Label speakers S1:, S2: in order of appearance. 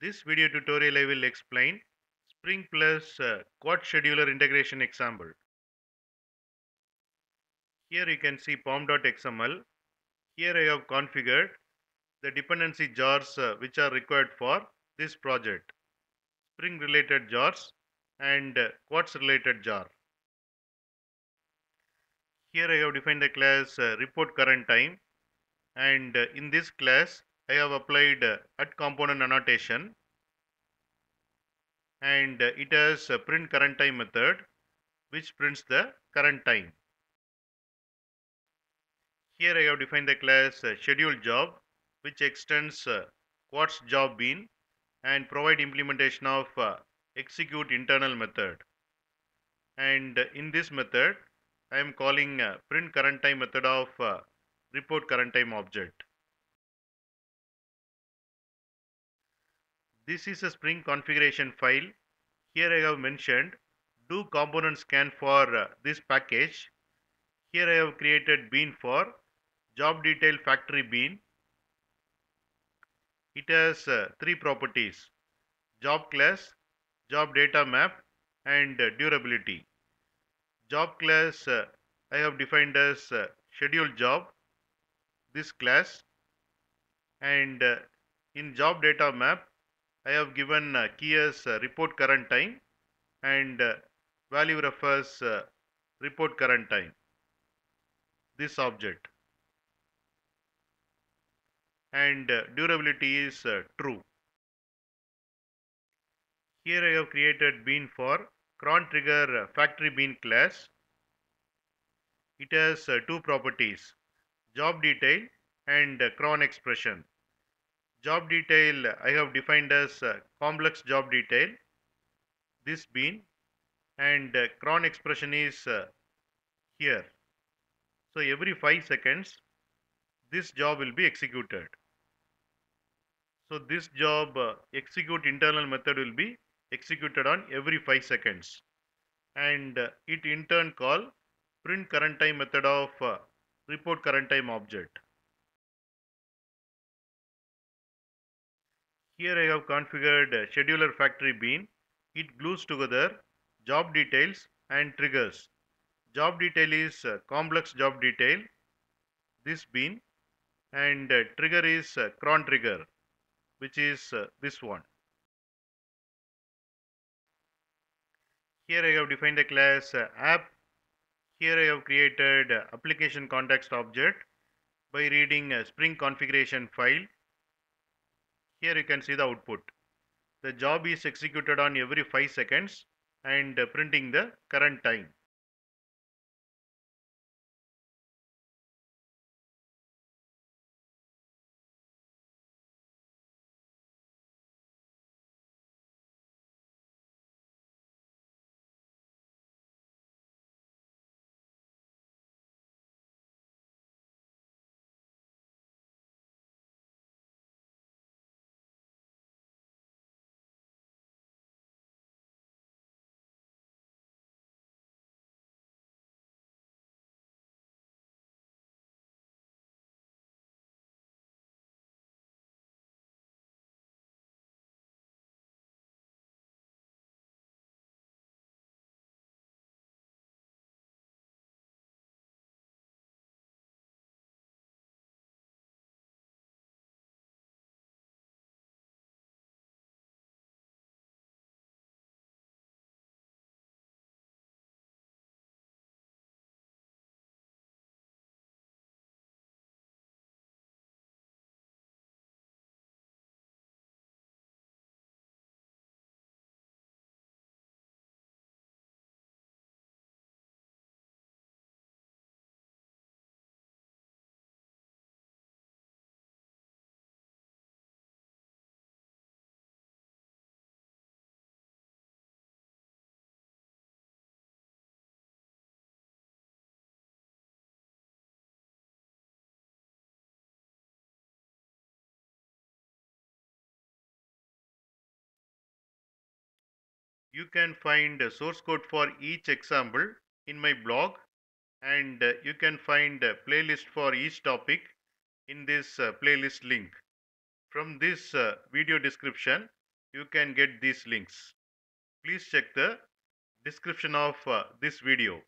S1: This video tutorial I will explain Spring Plus uh, Quartz Scheduler integration example. Here you can see pom.xml. Here I have configured the dependency jars uh, which are required for this project. Spring related jars and uh, Quartz related jar. Here I have defined the class uh, report current time and uh, in this class I have applied uh, at component annotation and uh, it has a print current time method which prints the current time. Here I have defined the class uh, schedule job which extends uh, Quartz job bean and provide implementation of uh, execute internal method. And uh, in this method I am calling uh, print current time method of uh, report current time object. This is a Spring configuration file. Here I have mentioned do component scan for uh, this package. Here I have created bean for job detail factory bean. It has uh, three properties job class, job data map and uh, durability. Job class uh, I have defined as uh, schedule job this class and uh, in job data map I have given uh, uh, report current time and uh, value refers uh, report current time. This object. And uh, durability is uh, true. Here I have created bean for cron trigger factory bean class. It has two properties job detail and cron expression job detail I have defined as uh, complex job detail this bean and uh, cron expression is uh, here. So every 5 seconds this job will be executed. So this job execute internal method will be executed on every 5 seconds. And it in turn call print current time method of report current time object Here I have configured uh, scheduler factory bean. It glues together job details and triggers. Job detail is uh, complex job detail, this bean, and uh, trigger is cron trigger, which is this one. Here I have defined a class app. Here I have created application context object by reading a Spring configuration file here you can see the output. The job is executed on every 5 seconds and printing the current time. You can find source code for each example in my blog and uh, you can find a playlist for each topic in this uh, playlist link. From this uh, video description, you can get these links. Please check the description of this video.